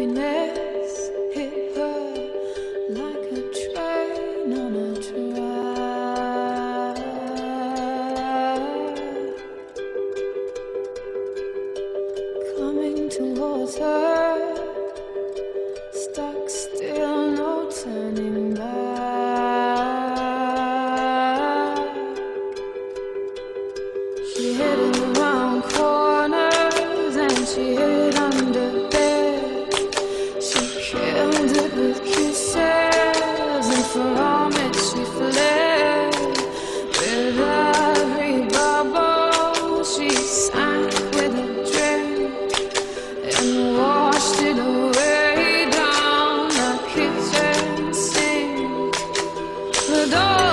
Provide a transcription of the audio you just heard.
Happiness hit her like a train on a track. Coming towards her the door.